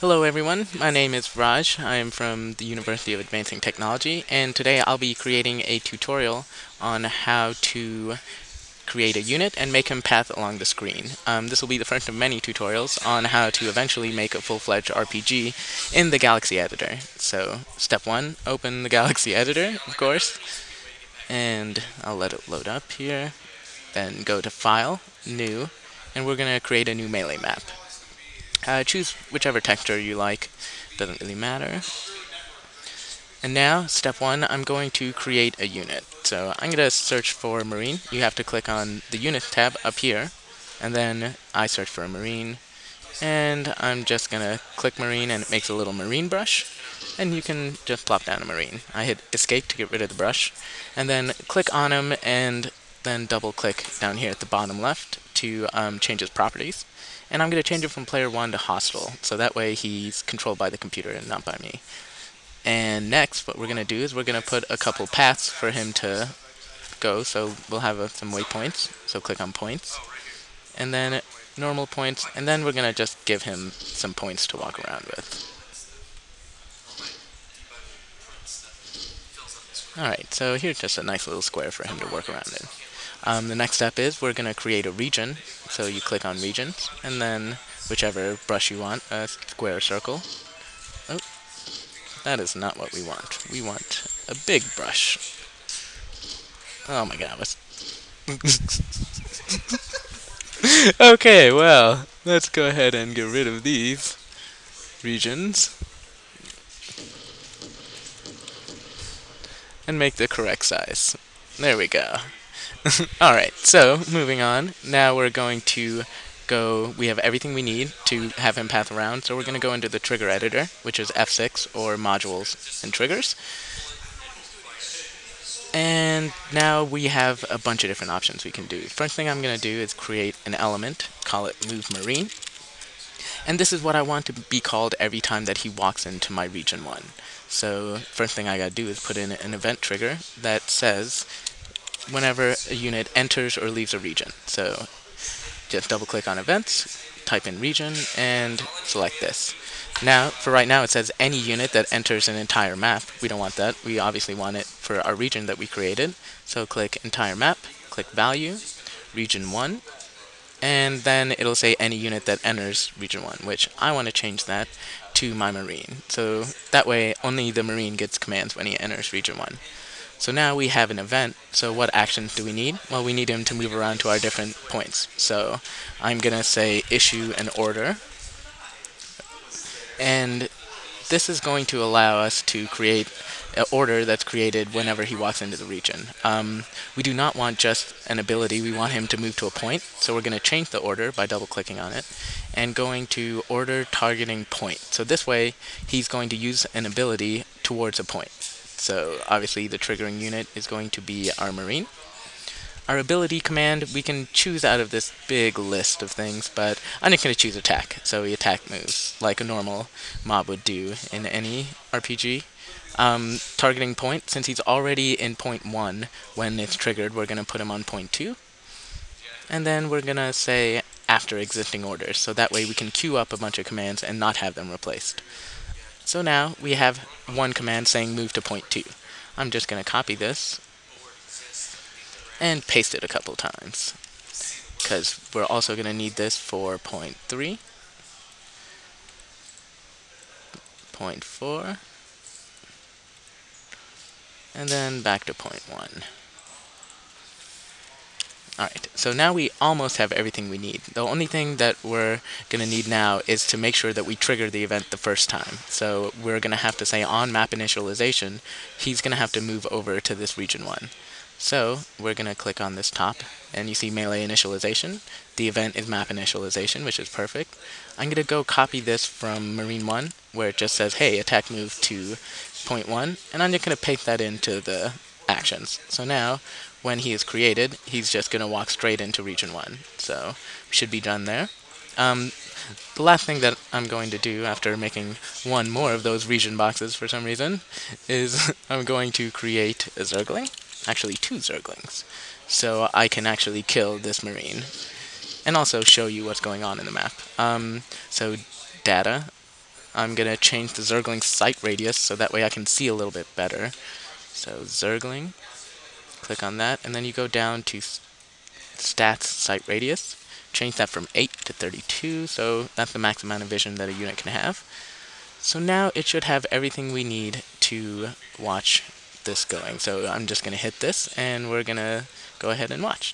Hello everyone, my name is Raj. I am from the University of Advancing Technology and today I'll be creating a tutorial on how to create a unit and make him path along the screen. Um, this will be the first of many tutorials on how to eventually make a full-fledged RPG in the Galaxy Editor. So step one, open the Galaxy Editor, of course, and I'll let it load up here. Then go to File, New, and we're going to create a new melee map. Uh, choose whichever texture you like, doesn't really matter. And now, step one, I'm going to create a unit. So I'm going to search for Marine. You have to click on the Unit tab up here, and then I search for a Marine. And I'm just going to click Marine, and it makes a little Marine brush. And you can just plop down a Marine. I hit Escape to get rid of the brush, and then click on him, and then double click down here at the bottom left to um, change his properties and I'm going to change it from player 1 to hostile, so that way he's controlled by the computer and not by me. And next, what we're going to do is we're going to put a couple paths for him to go, so we'll have uh, some waypoints, so click on points, and then normal points, and then we're going to just give him some points to walk around with. Alright, so here's just a nice little square for him to work around in. Um, the next step is we're going to create a region. So you click on regions, and then whichever brush you want, a square circle. Oh, that is not what we want. We want a big brush. Oh my god, okay, well, let's go ahead and get rid of these regions. And make the correct size. There we go. Alright, so moving on. Now we're going to go, we have everything we need to have him path around, so we're going to go into the trigger editor, which is F6, or modules and triggers. And now we have a bunch of different options we can do. First thing I'm going to do is create an element, call it move marine. And this is what I want to be called every time that he walks into my region 1. So first thing I gotta do is put in an event trigger that says whenever a unit enters or leaves a region. So just double click on events, type in region, and select this. Now, for right now, it says any unit that enters an entire map. We don't want that. We obviously want it for our region that we created. So click entire map, click value, region 1, and then it'll say any unit that enters region 1, which I want to change that to my marine. So that way, only the marine gets commands when he enters region 1. So now we have an event, so what actions do we need? Well, we need him to move around to our different points. So I'm going to say issue an order, and this is going to allow us to create an order that's created whenever he walks into the region. Um, we do not want just an ability, we want him to move to a point, so we're going to change the order by double clicking on it, and going to order targeting point. So this way, he's going to use an ability towards a point. So obviously the triggering unit is going to be our Marine. Our ability command, we can choose out of this big list of things, but I'm just going to choose attack. So we attack moves, like a normal mob would do in any RPG. Um, targeting point, since he's already in point 1 when it's triggered, we're going to put him on point 2. And then we're going to say after existing orders, so that way we can queue up a bunch of commands and not have them replaced. So now we have one command saying move to point 2. I'm just going to copy this and paste it a couple times because we're also going to need this for point 3, point 4, and then back to point 1. Alright, so now we almost have everything we need. The only thing that we're going to need now is to make sure that we trigger the event the first time. So we're going to have to say on map initialization, he's going to have to move over to this region 1. So we're going to click on this top, and you see melee initialization. The event is map initialization, which is perfect. I'm going to go copy this from Marine 1, where it just says, hey, attack move to point 1, and I'm just going to paste that into the actions. So now when he is created, he's just going to walk straight into region 1. So should be done there. Um, the last thing that I'm going to do after making one more of those region boxes for some reason is I'm going to create a Zergling, actually two Zerglings, so I can actually kill this Marine and also show you what's going on in the map. Um, so data, I'm going to change the Zergling sight radius so that way I can see a little bit better. So Zergling, click on that, and then you go down to stats sight radius, change that from 8 to 32, so that's the max amount of vision that a unit can have. So now it should have everything we need to watch this going. So I'm just going to hit this, and we're going to go ahead and watch.